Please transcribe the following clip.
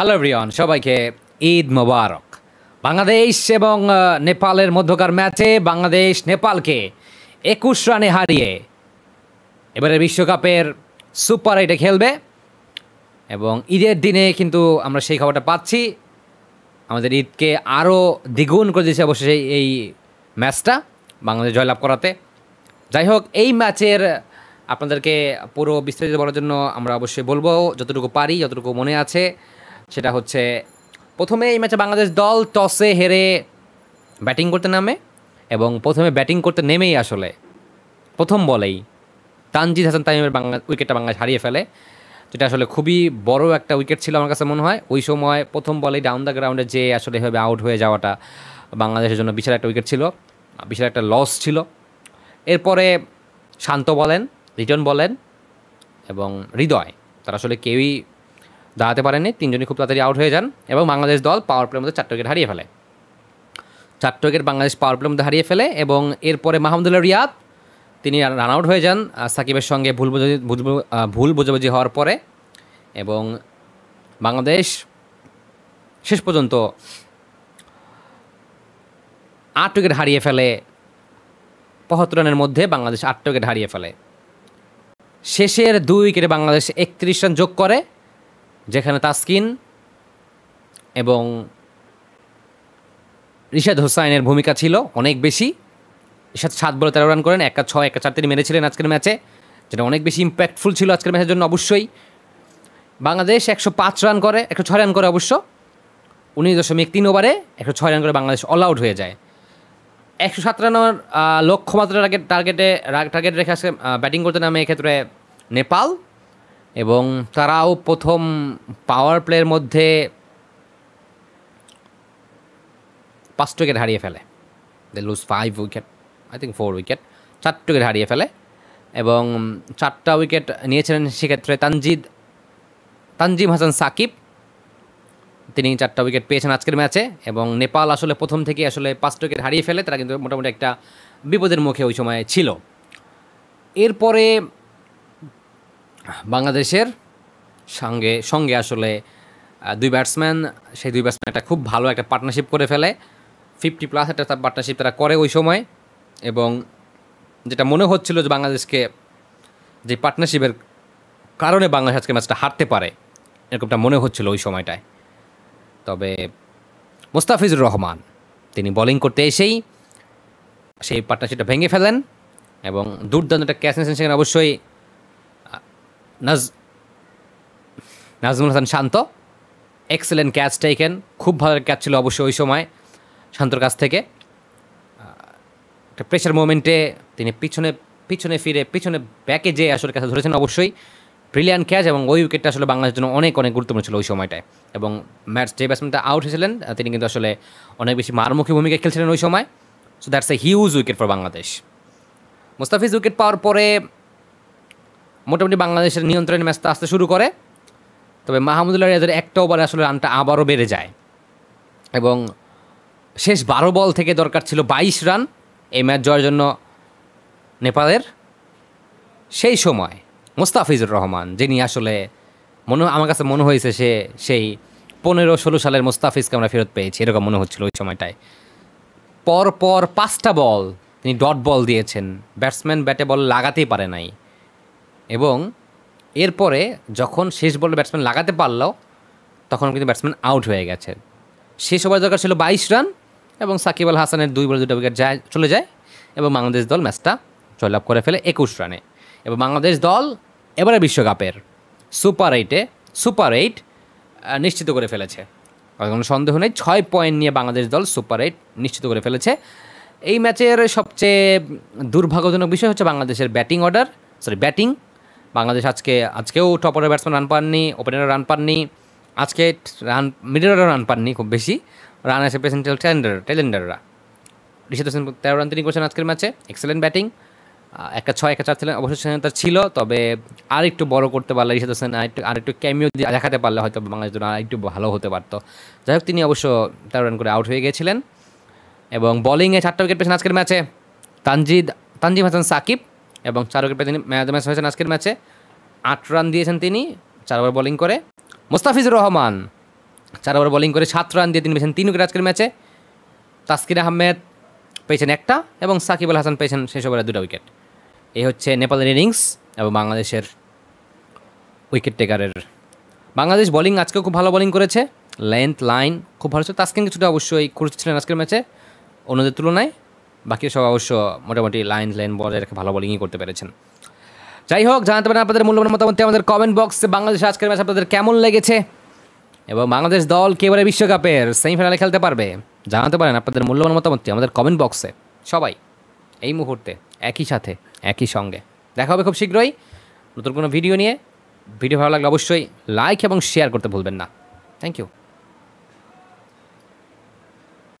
Hello রিয়ন সবাইকে ঈদ মোবারক। বাংলাদেশ এবং নেপালের মধ্যকার ম্যাচে বাংলাদেশ নেপালকে একুশ রানে হারিয়ে এবারে বিশ্বকাপের সুপার এইটে খেলবে এবং ঈদের দিনে কিন্তু আমরা সেই খবরটা পাচ্ছি। আমাদের ঈদকে আরও দ্বিগুণ করে দিয়েছে অবশ্যই এই ম্যাচটা বাংলাদেশ জয়লাভ করাতে। যাই হোক, এই ম্যাচের আপনাদেরকে পুরো বিস্তারিত বলার জন্য আমরা অবশ্যই বলব। যতটুকু পারি, যতটুকু মনে আছে সেটা হচ্ছে প্রথমে এই ম্যাচে বাংলাদেশ দল টসে হেরে ব্যাটিং করতে নামে এবং প্রথমে ব্যাটিং করতে নেমেই আসলে প্রথম বলেই তানজিদ হাসান তামিমের বাংলা উইকেটটা বাংলাদেশ হারিয়ে ফেলে, যেটা আসলে খুবই বড় একটা উইকেট ছিল আমার কাছে মনে হয়। ওই সময় প্রথম বলেই ডাউন দ্য গ্রাউন্ডে যে আসলে এভাবে আউট হয়ে যাওয়াটা বাংলাদেশের জন্য বিশাল একটা উইকেট ছিল, বিশাল একটা লস ছিল। এরপরে শান্ত বলেন, রিটন বলেন এবং হৃদয়, তারা আসলে কেউই দাঁড়াতে পারেননি, তিনজনই খুব তাড়াতাড়ি আউট হয়ে যান এবং বাংলাদেশ দল পাওয়ার প্লের মধ্যে চারটে উইকেট হারিয়ে ফেলে। চারটে উইকেট বাংলাদেশ পাওয়ার প্লের মধ্যে হারিয়ে ফেলে এবং এরপরে মাহমুদুল্লাহ রিয়াদ, তিনি রান আউট হয়ে যান সাকিবের সঙ্গে ভুল ভুল বোঝাবুঝি হওয়ার পরে এবং বাংলাদেশ শেষ পর্যন্ত আট উইকেট হারিয়ে ফেলে, পঁচাত্তর রানের মধ্যে বাংলাদেশ আট উইকেট হারিয়ে ফেলে। শেষের দুই উইকেটে বাংলাদেশ একত্রিশ রান যোগ করে। যেখানে তাসকিন এবং রিশাদ হোসাইনের ভূমিকা ছিল অনেক বেশি। রিশাদ সাত বলে তেরো রান করেন একটা ছয় একটা চার তিনি মেরেছিলেন আজকের ম্যাচে, যেটা অনেক বেশি ইম্প্যাক্টফুল ছিল আজকের ম্যাচের জন্য অবশ্যই। বাংলাদেশ একশো পাঁচ রান করে, একশো ছয় রান করে অবশ্য। উনিশ দশমিক তিন ওভারে একশো ছয় রান করে বাংলাদেশ অল আউট হয়ে যায়। একশো সাত রানের লক্ষ্যমাত্রা টার্গেটে টার্গেট রেখে আসে ব্যাটিং করতে নামে এক্ষেত্রে নেপাল। এবং তারাও প্রথম পাওয়ার প্লের মধ্যে পাঁচটা উইকেট হারিয়ে ফেলে। They lose five wicket I think four wicket চারটে উইকেট হারিয়ে ফেলে এবং চারটা উইকেট নিয়েছিলেন সেক্ষেত্রে তানজিদ, তানজিম হাসান সাকিব। তিনি চারটা উইকেট পেয়েছেন আজকের ম্যাচে এবং নেপাল আসলে প্রথম থেকে আসলে পাঁচটা উইকেট হারিয়ে ফেলে, তারা কিন্তু মোটামুটি একটা বিপদের মুখে ওই সময় ছিল। এরপরে বাংলাদেশের সঙ্গে সঙ্গে আসলে দুই ব্যাটসম্যান সেই দুই ব্যাটসম্যান একটা খুব ভালো একটা পার্টনারশিপ করে ফেলে। ফিফটি প্লাস একটা পার্টনারশিপ তারা করে ওই সময় এবং যেটা মনে হচ্ছিল যে বাংলাদেশকে যে পার্টনারশিপের কারণে বাংলাদেশ আজকে ম্যাচটা হারতে পারে, এরকমটা মনে হচ্ছিল ওই সময়টায়। তবে মুস্তাফিজুর রহমান, তিনি বোলিং করতে এসেই সেই পার্টনারশিপটা ভেঙে ফেলেন এবং দুর্দান্ত একটা ক্যাচ নিয়েছেন সেখানে অবশ্যই। Naz, Najmul Hasan Shanto. Excellent catch taken খুব ভালো ক্যাচ ছিল অবশ্যই ওই সময় শান্তর কাছ থেকে। একটা প্রেশার মোমেন্টে তিনি পিছনে পিছনে ফিরে, পিছনে ব্যাকে যে আসলে ক্যাচ ধরেছেন অবশ্যই। ব্রিলিয়ান ক্যাচ এবং ওই উইকেটটা আসলে বাংলাদেশের জন্য অনেক অনেক গুরুত্বপূর্ণ ছিল ওই সময়টায়। এবং ম্যাচ যে ব্যাটসম্যানটা আউট হয়েছিলেন তিনি কিন্তু আসলে অনেক বেশি মারমুখী ভূমিকা খেলছিলেন ওই সময়। So that's a huge wicket for Bangladesh. Mustafiz wicket পাওয়ার পরে মোটামুটি বাংলাদেশের নিয়ন্ত্রণে ম্যাচটা আসতে শুরু করে। তবে মাহমুদুল্লাহ রিয়াজের একটা ওভারে আসলে রানটা আবারও বেড়ে যায়। এবং শেষ বারো বল থেকে দরকার ছিল বাইশ রান এই ম্যাচ জয়ের জন্য নেপালের। সেই সময় মুস্তাফিজুর রহমান, যিনি আসলে মনে আমার কাছে মনে হয়েছে সে সেই পনেরো ষোলো সালের মুস্তাফিজকে আমরা ফেরত পেয়েছি, এরকম মনে হচ্ছিল ওই সময়টায়। পর পর পাঁচটা বল তিনি ডট বল দিয়েছেন। ব্যাটসম্যান ব্যাটে বল লাগাতেই পারে নাই। এবং এরপরে যখন শেষ বলে ব্যাটসম্যান লাগাতে পারল, তখন কিন্তু ব্যাটসম্যান আউট হয়ে গেছে। শেষ ওভার দরকার ছিল বাইশ রান এবং সাকিব আল হাসানের দুই বলে দুটো উইকেট যায়, চলে যায় এবং বাংলাদেশ দল ম্যাচটা জয়লাভ করে ফেলে একুশ রানে। এবং বাংলাদেশ দল এবারে বিশ্বকাপের সুপার এইটে সুপার এইট নিশ্চিত করে ফেলেছে। কোনো সন্দেহ নেই, ছয় পয়েন্ট নিয়ে বাংলাদেশ দল সুপার এইট নিশ্চিত করে ফেলেছে। এই ম্যাচের সবচেয়ে দুর্ভাগ্যজনক বিষয় হচ্ছে বাংলাদেশের batting order sorry batting Bangladesh আজকে, আজকেও টপ অর্ডার ব্যাটসম্যান রান পাননি ওপেনার রান পাননি। আজকে রান মিডল অর্ডার রান পাননি খুব বেশি। রান এসে পেয়েছেন টেলেন্ডার টেলেন্ডাররা ঋষিত হোসেন তেরো রান তিনি করেছেন আজকের ম্যাচে এক্সেলেন্ট ব্যাটিং একটা ছয়, একটা চার ছিলেন অবশ্যই তার ছিল, তবে আর একটু বড় করতে পারলে ঋষিত হোসেন আরেকটু আরেকটু ক্যামিও দিয়ে দেখাতে পারলে হয়তো বাংলাদেশ জন্য আরেকটু ভালো হতে পারতো। যাই হোক, তিনি অবশ্য তেরো রান করে আউট হয়ে গিয়েছিলেন এবং বোলিংয়ে চারটা উইকেট পেয়েছেন আজকের ম্যাচে তানজিদ তানজিম হাসান সাকিব। এবং চার উইকেট পেয়ে তিনি ম্যাচ ম্যাচ হয়েছেন আজকের ম্যাচে। আট রান দিয়েছেন তিনি, চার ওভার বোলিং করে। মোস্তাফিজুর রহমান, চার ওভার বোলিং করে সাত রান দিয়ে তিনি পেয়েছেন তিন উইকেট আজকের ম্যাচে। তাসকির আহমেদ পেয়েছেন একটা এবং সাকিব আল হাসান পেয়েছেন শেষ ওভারে দুটো উইকেট। এই হচ্ছে নেপালের ইনিংস এবং বাংলাদেশের উইকেট টেকারের। বাংলাদেশ বোলিং আজকেও খুব ভালো বোলিং করেছে। লেন্থ, লাইন খুব ভালো ছিল। তাস্কিন কিছুটা অবশ্যই করেছিলেন আজকের ম্যাচে। অন্যদের তুলনায় বাকি সব অবশ্য মোটামুটি লাইন লাইন বজায় রেখে ভালো বোলিংই করতে পেরেছেন। যাই হোক, জানাতে পারেন আপনাদের মূল্যবান মতামত আমাদের কমেন্ট বক্সে বাংলাদেশ আজকের ম্যাচ আপনাদের কেমন লেগেছে? এবং বাংলাদেশ দল কেবারে বিশ্বকাপের সেমিফাইনালে খেলতে পারবে? জানাতে পারেন আপনাদের মূল্যবান মতামতটি আমাদের কমেন্ট বক্সে সবাই এই মুহূর্তে একই সাথে, একই সঙ্গে। দেখা হবে খুব শীঘ্রই। নতুন কোনো ভিডিও নিয়ে। ভিডিও ভালো লাগলে অবশ্যই লাইক এবং শেয়ার করতে ভুলবেন না। Thank you